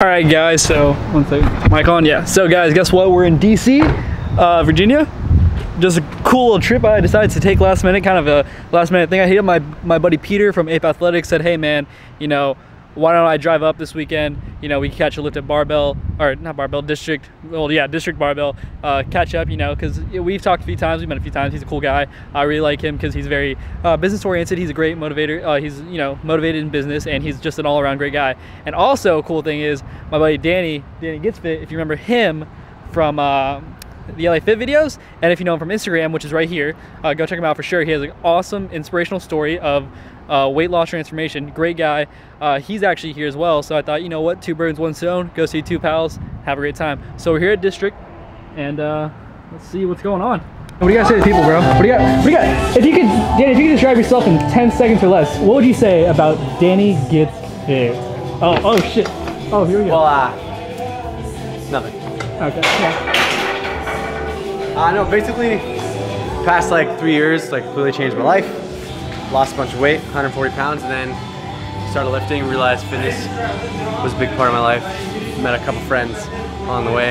All right, guys. So one second, mic on. Yeah. So guys, guess what? We're in DC, uh, Virginia. Just a cool little trip I decided to take last minute, kind of a last minute thing. I hit up my my buddy Peter from Ape Athletics. Said, hey man, you know, why don't I drive up this weekend? You know, we catch a lift at Barbell, or not Barbell, District, well, yeah, District Barbell, uh, catch up, you know, because we've talked a few times, we've met a few times. He's a cool guy. I really like him because he's very uh, business oriented. He's a great motivator. Uh, he's, you know, motivated in business and he's just an all around great guy. And also, a cool thing is, my buddy Danny, Danny Gets Fit, if you remember him from, uh, the LA Fit videos, and if you know him from Instagram, which is right here, uh, go check him out for sure. He has an awesome inspirational story of uh, weight loss transformation. Great guy. Uh, he's actually here as well. So I thought, you know what, two birds, one stone. Go see two pals, have a great time. So we're here at District, and uh, let's see what's going on. What do you guys say to people, bro? What do you got? What do you got? If you could, Danny, if you could describe yourself in 10 seconds or less, what would you say about Danny Gets Fit? Oh, oh shit. Oh, here we go. Well, uh, nothing. okay. Yeah. Uh, no, basically, past like three years, like completely changed my life. Lost a bunch of weight, 140 pounds, and then started lifting. Realized fitness was a big part of my life. Met a couple friends along the way.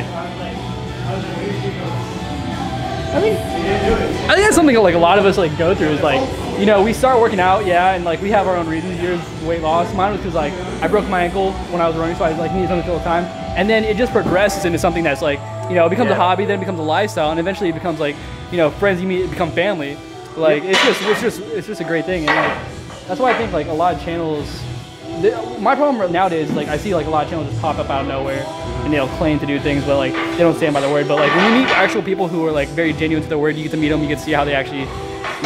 I think I think that's something that, like a lot of us like go through is like you know we start working out yeah and like we have our own reasons yours weight loss mine was because like I broke my ankle when I was running so I like needed something to fill the time and then it just progresses into something that's like you know it becomes a hobby then it becomes a lifestyle and eventually it becomes like you know friends you meet become family like it's just it's just it's just a great thing and like that's why I think like a lot of channels the, my problem nowadays like I see like a lot of channels just pop up out of nowhere and they'll claim to do things but like they don't stand by their word but like when you meet actual people who are like very genuine to their word you get to meet them you get to see how they actually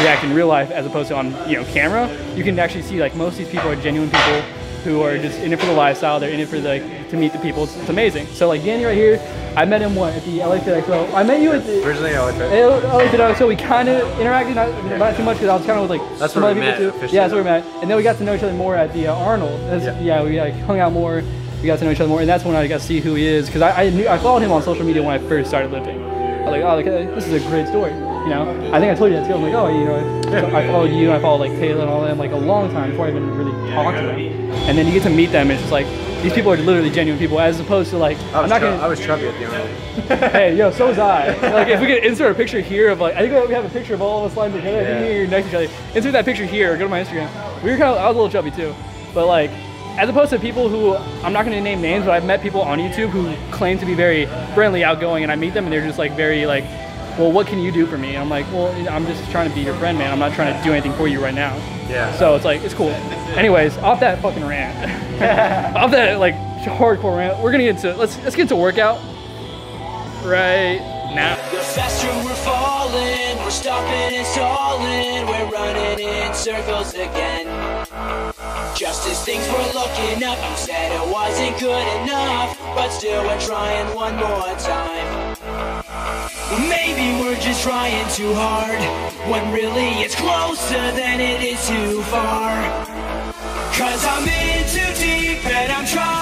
react in real life as opposed to on you know camera you can actually see like most of these people are genuine people who are just in it for the lifestyle they're in it for like to meet the people. It's, it's amazing. So like Danny right here I met him what at the LA Fit Expo. I met you at the Originally, went Hey, LA Fit Expo we kind of interacted not, not too much because I was kind of with like That's some where other we people met, too. officially. yeah that's where we met. And then we got to know each other more at the uh, Arnold. That's, Yeah. yeah we like hung out more. We got to know each other more and that's when I got to see who he is because I, I knew I followed him on social media when I first started lifting I was like oh uh, this is a great story you know I think I told you that too I'm like oh you know I followed you and I followed like Taylor and all them like a long time before I even really talked to them and then you get to meet them and it's just like these people are literally genuine people as opposed to like I I'm was, not gonna I was chubby at the end. hey, yo, so was I. Like, if we could insert a picture here of like, I think we have a picture of all of us lying together. I think Yeah. next to each other. Insert that picture here. Go to my Instagram. We were kind of, I was a little chubby too, but like, as opposed to people who I'm not going to name names, but I've met people on YouTube who claim to be very friendly, outgoing, and I meet them and they're just like very like, well, what can you do for me? And I'm like, well, I'm just trying to be your friend, man. I'm not trying to do anything for you right now. Yeah. So it's like it's cool. Anyways, off that fucking rant, off that like hardcore rant, we're gonna get to, let's let's get into workout right now. The faster we're falling, we're stopping and stalling, we're running in circles again. Just as things were looking up, you said it wasn't good enough, but still we're trying one more time. Maybe we're just trying too hard, when really it's closer than it is too far. Cause I'm in too deep and I'm trying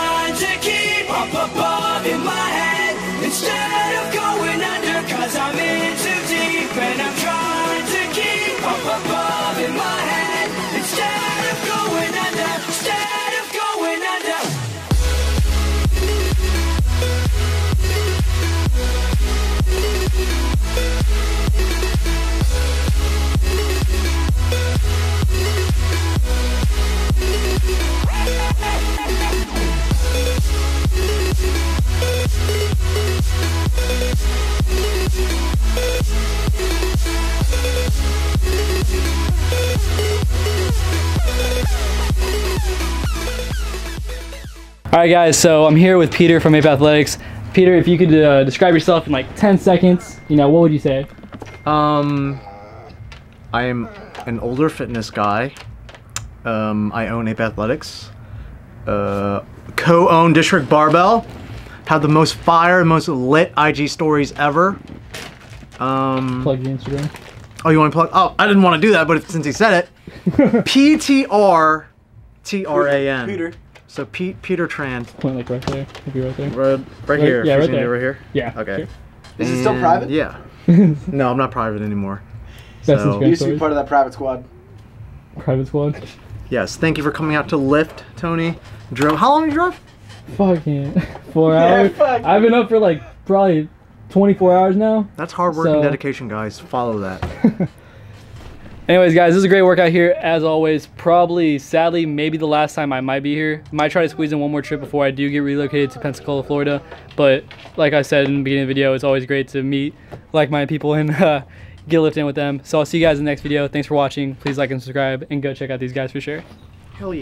All right, guys. So I'm here with Peter from Ape Athletics. Peter, if you could uh, describe yourself in like 10 seconds, you know, what would you say? Um, I am an older fitness guy. Um, I own Ape Athletics. Uh, co-own District Barbell. Have the most fire, most lit IG stories ever. Um, Plug your Instagram. oh, you want to plug? Oh, I didn't want to do that, but since he said it, P T R T R A N. Peter. So Pete Peter Tran. Point like right there. If you're right there. Right, right Right- here. yeah, If right you see me there. Right here. Yeah. Okay. Is it still private? Yeah. no, I'm not private anymore. Best So- Instagram You used to be part of that private squad. Private squad. Yes, thank you for coming out to lift, Tony. Drove. How long did you drive? fucking four hours. I've been up for like probably 24 hours now. That's hard work So- and dedication, guys. Follow that. Anyways, guys, this is a great workout here as always. Probably, sadly, maybe the last time I might be here. Might try to squeeze in one more trip before I do get relocated to Pensacola, Florida. But like I said in the beginning of the video, it's always great to meet like-minded people and uh, get lifting with them. So I'll see you guys in the next video. Thanks for watching. Please like and subscribe and go check out these guys for sure. Hell yeah.